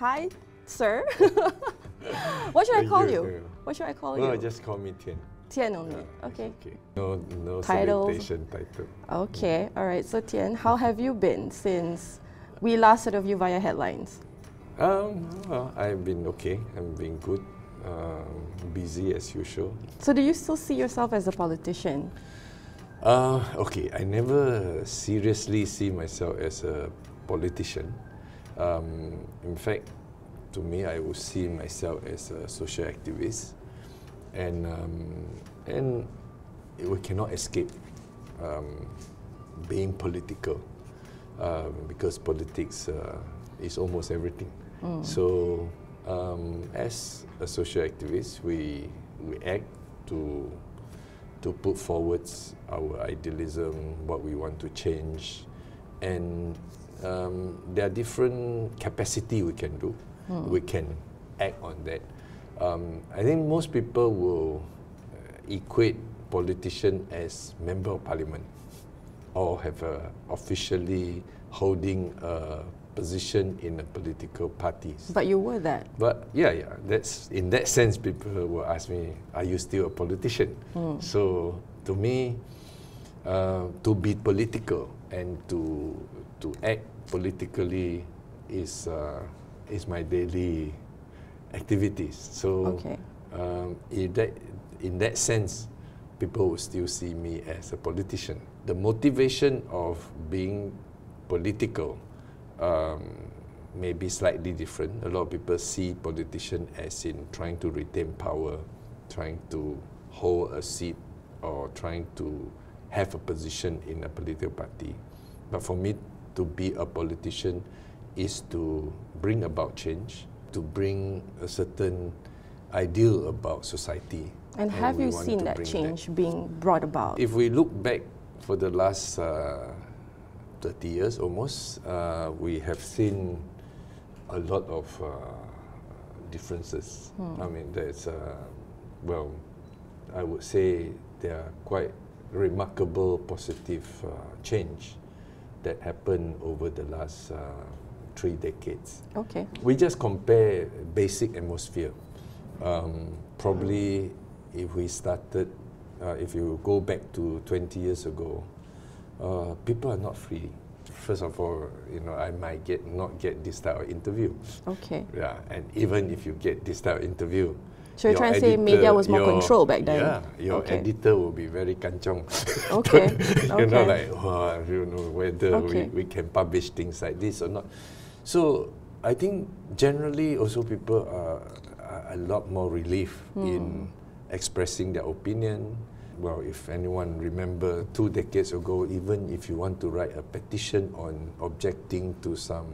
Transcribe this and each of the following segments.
Hi, sir. what should I call You- you? What should I call Well, you? just call me Tian. Tian only. Yeah, okay. Okay. No, no salutation title. Okay. All right. So Tian, how have you been since we last heard of you via headlines? Um, well, I've been okay. I've been good. Um, busy as usual. So do you still see yourself as a politician? Uh, okay, I never seriously see myself as a politician. Um, in fact, to me, I would see myself as a social activist, and um, and we cannot escape um, being political um, because politics uh, is almost everything. So, um, as a social activist, we we act to to put forward our idealism, what we want to change, and um, there are different capacity we can do. We can act on that. Um, I think most people will uh, equate politician as member of parliament or have a officially holding a position in a political parties. But you were that. But yeah, yeah, that's in that sense. People will ask me, "Are you still a politician?" So to me, uh, to be political and to to act politically is uh, is my daily activities. So Okay. um, in that in that sense, people will still see me as a politician. The motivation of being political um, may be slightly different. A lot of people see politician as in trying to retain power, trying to hold a seat, or trying to have a position in a political party. But for me, to be a politician is to bring about change, to bring a certain ideal about society. And have you seen that change being brought about? if we look back for the last uh, 30 years almost, uh, we have seen a lot of uh, differences. I mean, there's, uh, well, I would say there are quite remarkable positive uh, change that happened over the last uh, three decades. okay. We just compare basic atmosphere. Um, probably if we started, uh, if you go back to 20 years ago, uh, people are not free. First of all, you know, I might get not get this type of interview. Okay. Yeah, and even if you get this type of interview, So you're your trying to say media was more your- controlled back then? Yeah, your Okay. editor will be very kanchong. Okay, you know, okay. like, oh, you know, whether Okay. we, we can publish things like this or not. So I think generally also people are, are a lot more relief Hmm. in expressing their opinion. Well, if anyone remember two decades ago, even if you want to write a petition on objecting to some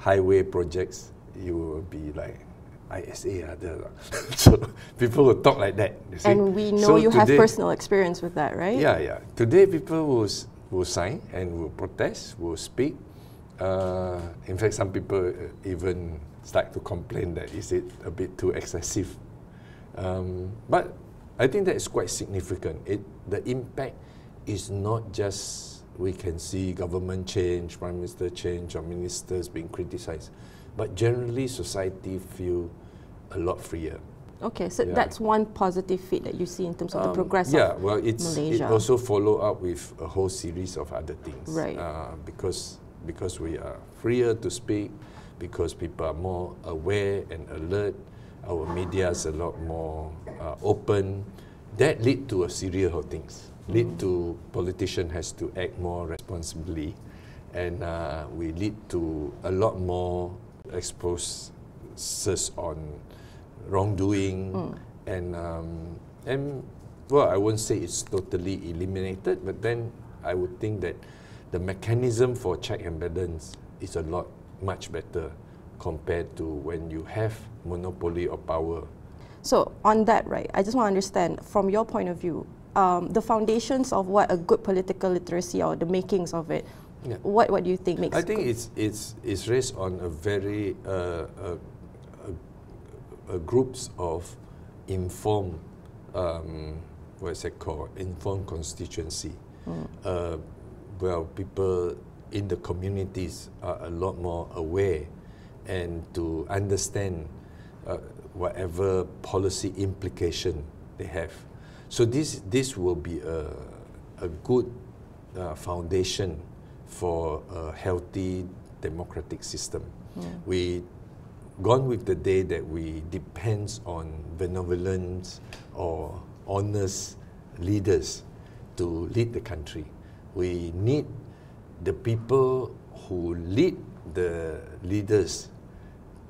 highway projects, you will be like ISA ada. so people will talk like that. And we know So you have personal experience with that, right? yeah, yeah. Today people will, will sign and will protest, will speak. Uh, in fact, some people uh, even start to complain that is it a bit too excessive. Um, but I think that is quite significant. It the impact is not just we can see government change, prime minister change, or ministers being criticized, but generally society feel a lot freer. Okay, so Yeah. that's one positive fit that you see in terms of the Um, progress yeah, well, it's Malaysia. it also follow up with a whole series of other things. Right. Uh, because because we are freer to speak, because people are more aware and alert, our media is a lot more uh, open. That lead to a series of things. Lead to politician has to act more responsibly, and uh, we lead to a lot more exposes on wrongdoing and um, and well, I won't say it's totally eliminated, but then I would think that the mechanism for check and balance is a lot much better compared to when you have monopoly of power. So on that, right, I just want to understand from your point of view, um, the foundations of what a good political literacy or the makings of it. Yeah. What what do you think makes? I think good- it's it's it's raised on a very uh, a, a, a groups of informed um, what is it called informed constituency. Uh, well, people in the communities are a lot more aware and to understand uh, whatever policy implication they have. So this this will be a a good uh, foundation for a healthy democratic system. We gone with the day that we depends on benevolence or honest leaders to lead the country. We need the people who lead the leaders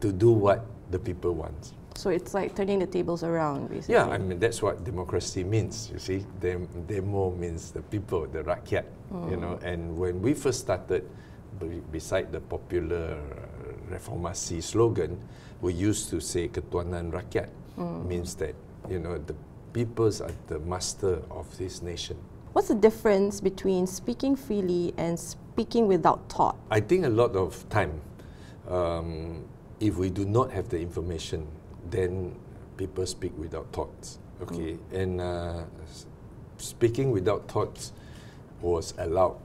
to do what the people want. So it's like turning the tables around, basically. Yeah, I mean that's what democracy means. You see, Dem- demo means the people, the rakyat. You know, and when we first started, be- beside the popular uh, reformasi slogan, we used to say ketuanan rakyat means that you know the peoples are the master of this nation. What's the difference between speaking freely and speaking without thought? I think a lot of time, um, if we do not have the information, then people speak without thoughts. Okay, and uh, speaking without thoughts was allowed,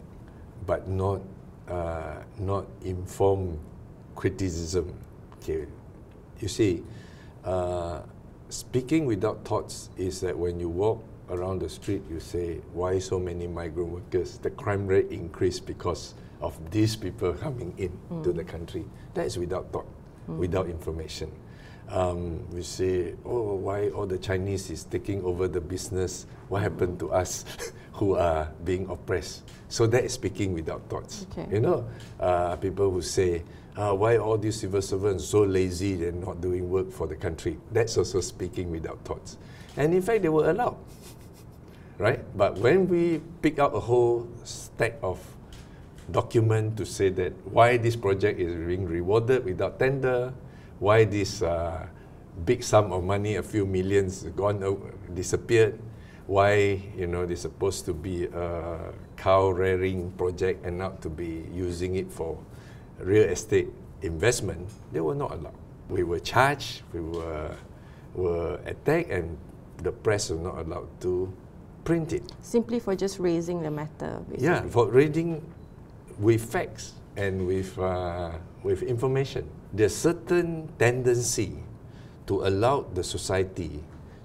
but not uh, not informed criticism. Okay, you see, uh, speaking without thoughts is that when you walk around the street, you say, "Why so many migrant workers?" The crime rate increased because of these people coming in to the country. That is without thought, without information. Um, we say, "Oh, why all the Chinese is taking over the business? What happened to us who are being oppressed?" So that is speaking without thoughts. Okay. You know, uh, people who say, uh, why all these civil servants so lazy and not doing work for the country? That's also speaking without thoughts. And in fact, they were allowed, right? But when we pick out a whole stack of document to say that why this project is being rewarded without tender, why this uh, big sum of money, a few millions, gone o- disappeared, why you know they're supposed to be a cow rearing project and not to be using it for real estate investment, they were not allowed. We were charged, we were were attacked, and the press were not allowed to print it. Simply for just raising the matter, basically. Yeah, for reading with facts and with uh, with information. There's certain tendency to allow the society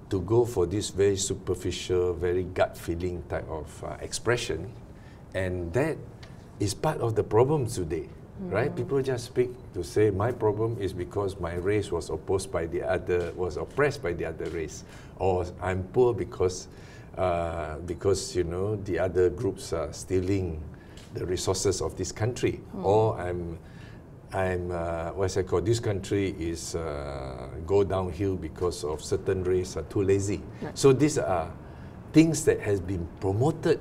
to go for this very superficial, very gut feeling type of uh, expression, and that is part of the problem today. Right? People just speak to say my problem is because my race was opposed by the other, was oppressed by the other race, or I'm poor because uh, because you know the other groups are stealing the resources of this country, or I'm I'm uh, what's I call this country is uh, go downhill because of certain race are too lazy. Right. So these are things that has been promoted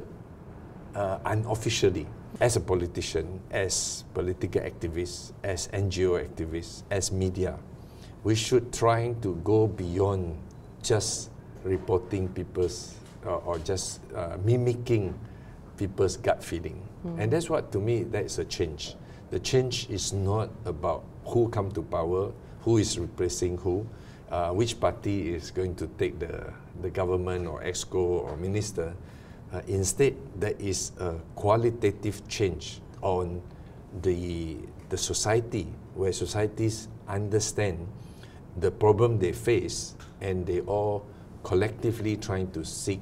uh, unofficially as a politician, as political activists, as NGO activists, as media. We should try to go beyond just reporting people's uh, or just uh, mimicking people's gut feeling. And that's what to me that is a change. The change is not about who come to power, who is replacing who, uh, which party is going to take the, the government or exco or minister. Uh, instead, there is a qualitative change on the, the society, where societies understand the problem they face and they all collectively trying to seek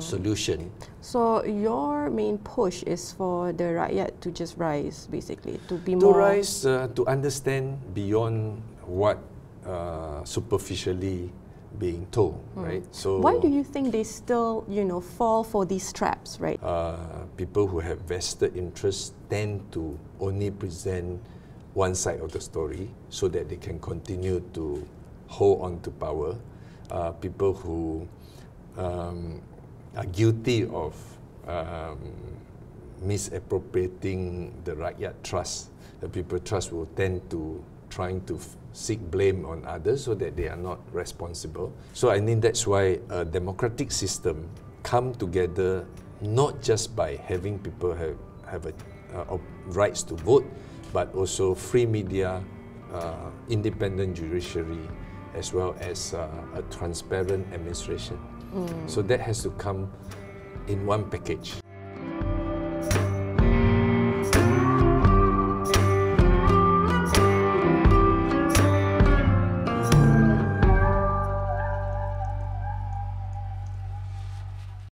solution So your main push is for the rakyat to just rise, basically, to be to more. rise uh, to understand beyond what uh, superficially being told, right? So Why do you think they still, you know, fall for these traps, right? uh, people who have vested interests tend to only present one side of the story so that they can continue to hold on to power. Uh, people who um, are guilty of um, misappropriating the rakyat trust, the people trust will tend to trying to seek blame on others so that they are not responsible. So I think that's why a democratic system come together not just by having people have, have a, uh, rights to vote, but also free media, uh, independent judiciary, as well as uh, a transparent administration. So that has to come in one package.